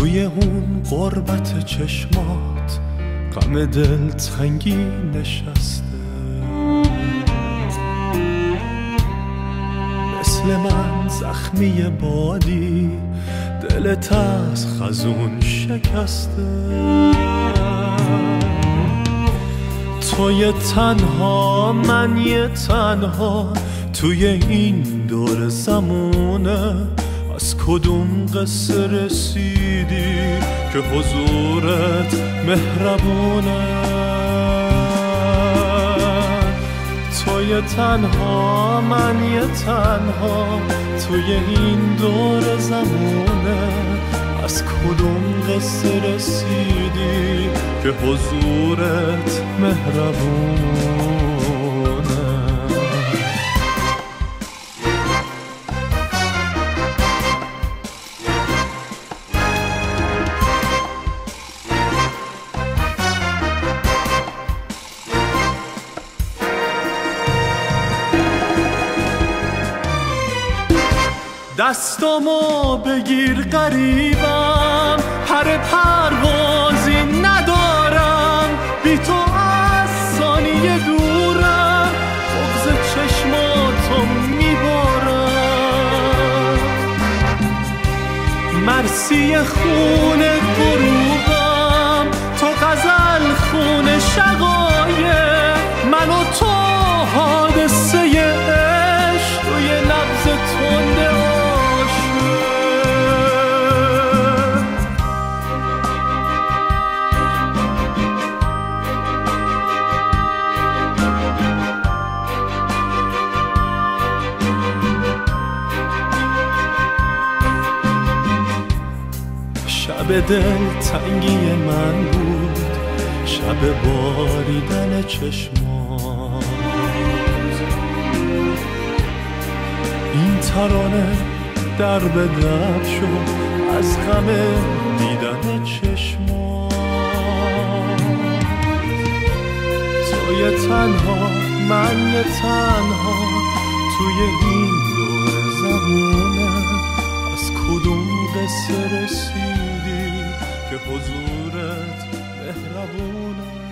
توی اون قربت چشمات غم دل تنگی نشسته. مثل من زخمی بادی دلت از خزون شکسته. تو یه تنها من یه تنها توی این دور زمونه از کدوم قصه رسیدی که حضورت مهربونه؟ تو یه تنها من یه تنها توی این دور زمونه. از کدوم قصه رسیدی که حضورت مهربونه؟ دستامو بگیر قریبم پر پروازی ندارم. بی تو از ثانیه دورم. بغز چشماتو میبارم. مرسی خونه غروبم. تو غزل خونه شقایه من و تو شب دل تنگی من بود. شب باریدن چشمات. این ترانه در به در شد از غم دیدن چشمات. تو یه تنها من یه تنها توی این که حضورت مهربونه